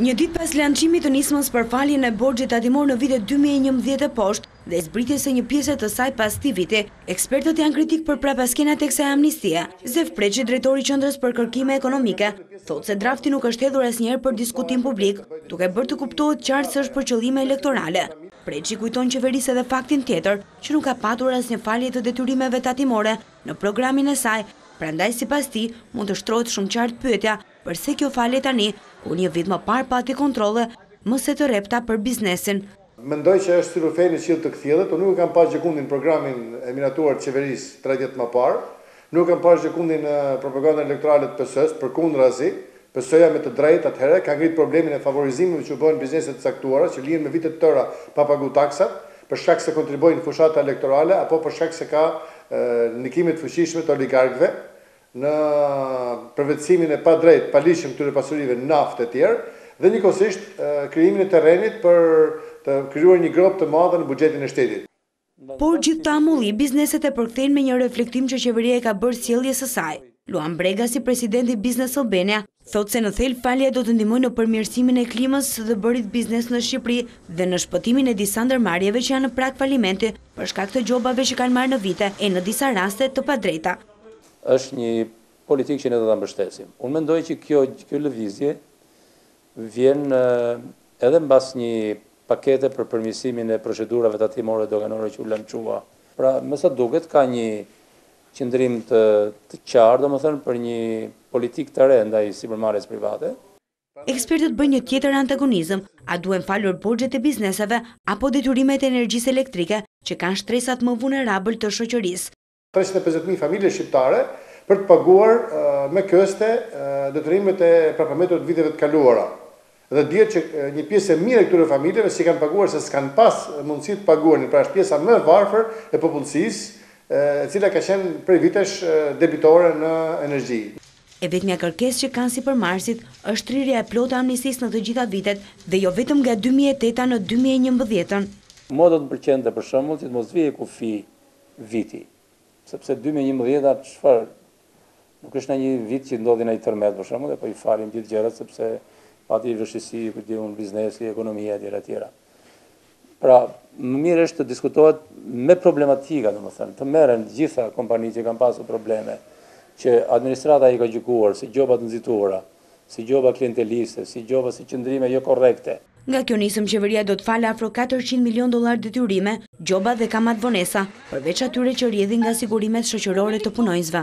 Një ditë pas lançimit të nismës për faljen e borxhit tatimor në vitet dy mijë e njëmbëdhjetë e poshtë dhe zbritjes së një pjese të saj pas këtij viti, ekspertët janë kritikë për prapaskenat e kësaj amnistie. Zef Preçi, drejtor i Qendrës për Kërkime Ekonomike, thotë se drafti nuk është hedhur asnjëherë për diskutim publik, duke bërë të kuptohet qartë se është për qëllime elektorale. Preçi kujton qeverisë edhe faktin tjetër që nuk ka patur asnjë falje të detyrimeve tatimore në programin e saj, prandaj sipas tij mund të shtrohet shumë qartë pyetja përse kjo falje tani kur një vit më parë pati kontrolle më se të rrepta për biznesin. Mendoj që është si rrufe në qiell të kthjellët, unë nuk e kam parë gjëkundi në programin e miratuar të qeverisë tre vjet më parë, nuk e kam parë gjëkundi në propagandën elektorale të PS-së, përkundrazi, PS-ja me të drejtë atëherë ka ngritë problemin e favorizimeve që u bëhen bizneseve të caktuara që lihen me vite të tëra pa pagu taksat, për shkak se kontribuojnë në fushata elektorale apo për shkak se ka ndikime të fuqishme të oligarkëve në përvetësimin e padrejtë, paligjshëm këtyre pasurive në naftë etj. Dhe njëkohësisht krijimin e terrenit për të krijuar një gropë të madhe në buxhetin e shtetit. Por gjithë këtë amulli bizneset e përkthejnë me një reflektim që qeveria i ka bërë sjelljes së saj. Luan Bregasi presidenti i Business Albania thotë se në thelb falja do të ndihmojë në përmirësimin e klimës së të bërit biznes në Shqipëri dhe në shpëtimin e disa ndërmarrjeve që janë në prag falimenti për shkak të gjobave që kanë marrë në vite e në disa raste të padrejta. Është një politikë që ne do ta mbështesim. Unë mendoj që kjo lëvizje vjen edhe mbas një pakete për përmirësimin e procedurave tatimore doganore që u lançua. Pra, me sa duket ka një qëndrim të të qartë, domethënë për një politikë të re ndaj sipërmarrjes private. Ekspertët bëjnë një tjetër antagonizëm, a duhen falur borxhet e bizneseve apo detyrimet e energjisë elektrike që kanë shtresat më vulnerabël të shoqërisë. Treqind e pesëdhjetë mijë familje shqiptare për të paguar me këste detyrimet e prapambetura të viteve të kaluara dhe dihet që një pjesë e mirë e këtyre familjeve s'i kanë paguar se s'kanë pas mundësi të paguanin, pra është pjesa më e varfër e popullsisë e cila ka qenë prej vitesh debitore në energji. E vetmja kërkesë që kanë sipërmarrësit është shtrirja e plotë e amnistisë në të gjitha vitet dhe jo vetëm nga dy mijë e tetë-a në dy mijë e njëmbëdhjetë-ën. Mua do të më pëlqente për shembull që të mos vihej kufi viti. Sepse dy mijë e njëmbëdhjeta fare nuk është ndonjë vit që ndodhi ndonjë tërmet për shembull, po i falim gjithë gjërat sepse pati vështirësi, ku di unë, biznesi, ekonomia etj etj. Pra, më mirë është të diskutohet me problematika, domethënë, të merren të gjitha kompanitë që kanë pasur probleme, që administrata i ka gjykuar si gjoba të nxituara, si gjoba klienteliste, si gjoba si qëndrime jo korrekte. Nga kjo nismë qeveria do të falë afro katërqind milionë dollarë detyrime, gjoba dhe kamatëvonesa, përveç atyre që rrjedhin nga sigurimet shoqërore të punonjësve.